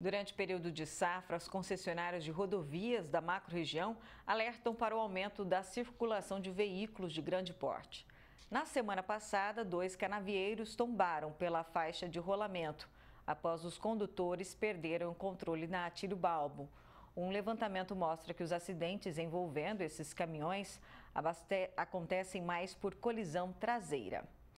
Durante o período de safra, as concessionárias de rodovias da macro-região alertam para o aumento da circulação de veículos de grande porte. Na semana passada, dois canavieiros tombaram pela faixa de rolamento, após os condutores perderam o controle na Atílio Balbo. Um levantamento mostra que os acidentes envolvendo esses caminhões acontecem mais por colisão traseira.